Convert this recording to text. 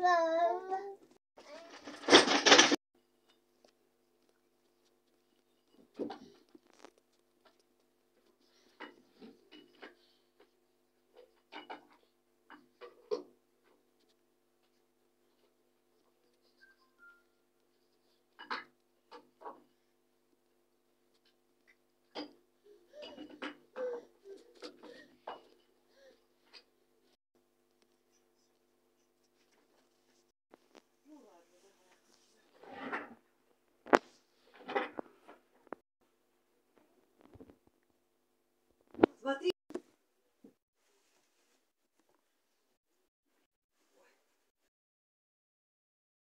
Love.